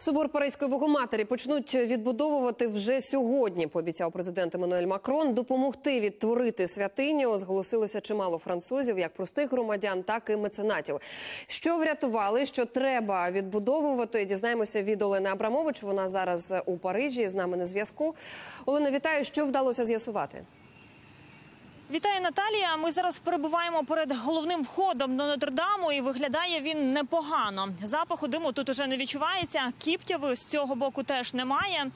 Собор Паризької Богоматері почнуть відбудовувати вже сьогодні. Пообіцяв президент Еммануель Макрон. Допомогти відтворити святиню зголосилося чимало французів, як простих громадян, так і меценатів. Що врятували, що треба відбудовувати. Дізнаємося від Олени Абрамович. Вона зараз у Парижі з нами на зв'язку. Олена, вітаю. Що вдалося з'ясувати? Вітаю, Наталія. Ми зараз перебуваємо перед головним входом до Нотр-Даму і виглядає він непогано. Запаху диму тут уже не відчувається. Кіптяви з цього боку теж немає.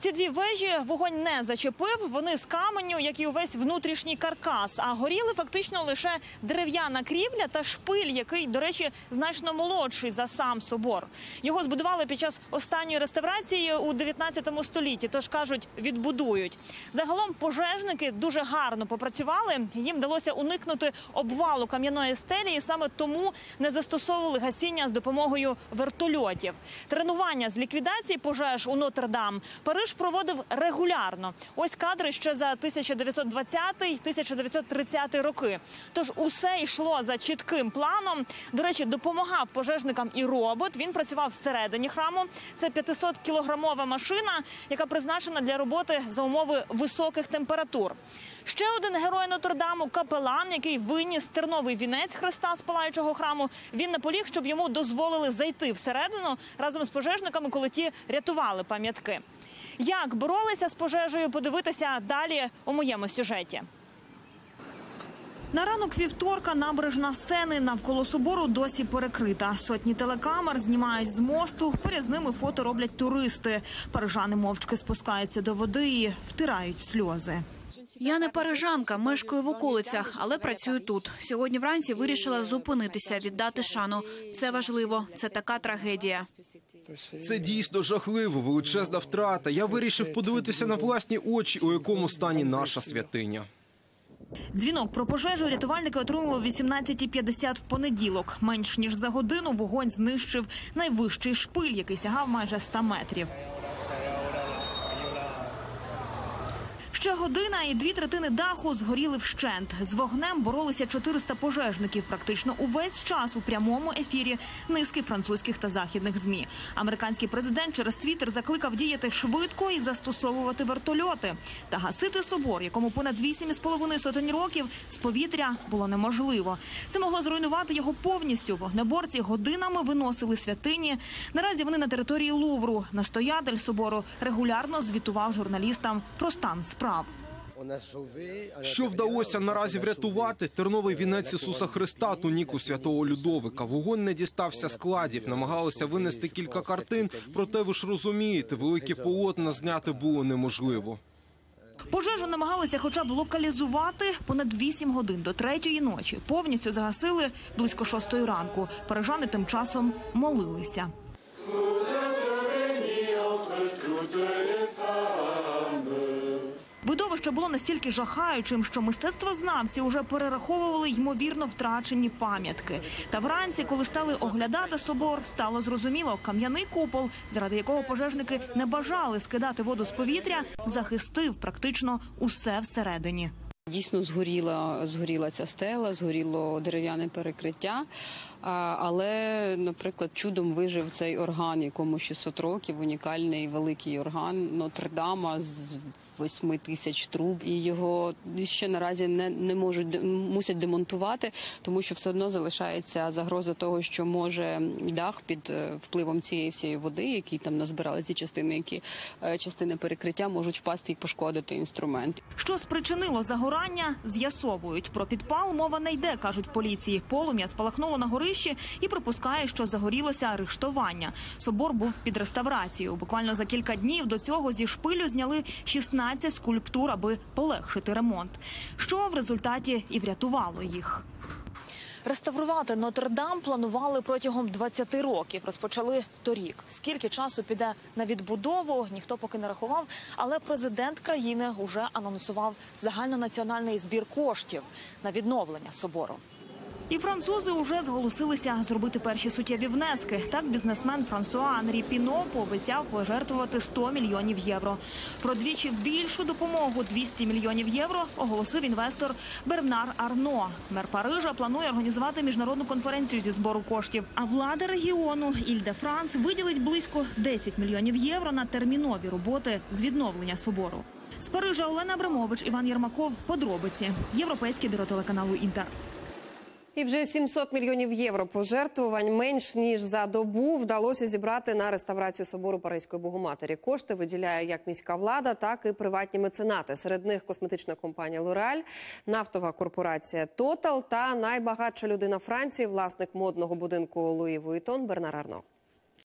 Ці дві вежі вогонь не зачепив. Вони з каменю, як і увесь внутрішній каркас. А горіли фактично лише дерев'яна крівля та шпиль, який, до речі, значно молодший за сам собор. Його збудували під час останньої реставрації у 19 столітті. Тож кажуть, відбудують. Загалом пожежники дуже гарно попрацювали. Їм вдалося уникнути обвалу кам'яної стелі, і саме тому не застосовували гасіння з допомогою вертольотів. Тренування з ліквідації пожеж у Нотр-Дам Париж проводив регулярно. Ось кадри ще за 1920-1930 роки. Тож усе йшло за чітким планом. До речі, допомагав пожежникам і робот. Він працював всередині храму. Це 500 кілограмова машина, яка призначена для роботи за умови високих температур. Ще один герой Нотр-Даму – капелан, який виніс терновий вінець Христа з палаючого храму. Він наполіг, щоб йому дозволили зайти всередину разом з пожежниками, коли ті рятували пам'ятки. Як боролися з пожежею, подивитися далі у моєму сюжеті. На ранок вівторка набережна сени навколо собору досі перекрита. Сотні телекамер знімають з мосту. Поряд з ними фото роблять туристи. Парижани мовчки спускаються до води і втирають сльози. Я не парижанка, мешкаю в околицях, але працюю тут. Сьогодні вранці вирішила зупинитися, віддати шану. Це важливо. Це така трагедія. Це дійсно жахливо, величезна втрата. Я вирішив подивитися на власні очі, у якому стані наша святиня. Дзвінок про пожежу рятувальники отримали о 18.50 в понеділок. Менш ніж за годину вогонь знищив найвищий шпиль, який сягав майже 100 метрів. Ще година і дві третини даху згоріли вщент. З вогнем боролися 400 пожежників. Практично увесь час у прямому ефірі низки французьких та західних змі. Американський президент через твіттер закликав діяти швидко і застосовувати вертольоти. Та гасити собор, якому понад 8,5 сотень років з повітря було неможливо. Це могло зруйнувати його повністю. Вогнеборці годинами виносили святині. Наразі вони на території Лувру. Настоятель собору регулярно звітував журналістам про стан справ. Що вдалося наразі врятувати? Терновий вінець Ісуса Христа, туніку святого Людовика. Вогонь не дістався складів, намагалися винести кілька картин. Проте ви ж розумієте, великі полотна зняти було неможливо. Пожежу намагалися хоча б локалізувати понад 8 годин до третьої ночі. Повністю загасили близько шостої ранку. Парижани тим часом молилися. Видовище було настільки жахаючим, що мистецтвознавці вже перераховували ймовірно втрачені пам'ятки. Та вранці, коли стали оглядати собор, стало зрозуміло, кам'яний купол, заради якого пожежники не бажали скидати воду з повітря, захистив практично усе всередині. Дійсно згоріла, згоріла ця стела, згоріло дерев'яне перекриття. Але, наприклад, чудом вижив цей орган, якому 600 років, унікальний великий орган Нотр-Дама з 8 тисяч труб. І його ще наразі не, не можуть мусять демонтувати, тому що все одно залишається загроза того, що може дах під е, впливом цієї всієї води, які там назбирали ці частини, які е, частини перекриття можуть впасти і пошкодити інструмент. Що спричинило загорання, з'ясовують. Про підпал мова не йде, кажуть поліції. Полум'я спалахнуло на горищі і припускає, що загорілося арештування. Собор був під реставрацією. Буквально за кілька днів до цього зі шпилю зняли 16 скульптур, аби полегшити ремонт. Що в результаті і врятувало їх. Реставрувати Нотр-Дам планували протягом 20 років. Розпочали торік. Скільки часу піде на відбудову, ніхто поки не рахував. Але президент країни вже анонсував загальнонаціональний збір коштів на відновлення собору. І французи вже зголосилися зробити перші суттєві внески. Так бізнесмен Франсуа Анрі Піно пообіцяв пожертвувати 100 мільйонів євро. Про двічі більшу допомогу 200 мільйонів євро оголосив інвестор Бернар Арно. Мер Парижа планує організувати міжнародну конференцію зі збору коштів. А влада регіону Іль-де-Франс виділить близько 10 мільйонів євро на термінові роботи з відновлення собору. З Парижа Олена Абрамович, Іван Єрмаков. Подробиці. Європейське бюро телеканалу Інтер. І вже 700 мільйонів євро пожертвувань менш ніж за добу вдалося зібрати на реставрацію собору Паризької Богоматері. Кошти виділяє як міська влада, так і приватні меценати. Серед них косметична компанія Лораль, нафтова корпорація Тотал та найбагатша людина Франції, власник модного будинку Луї Вуїтон Бернар Арно.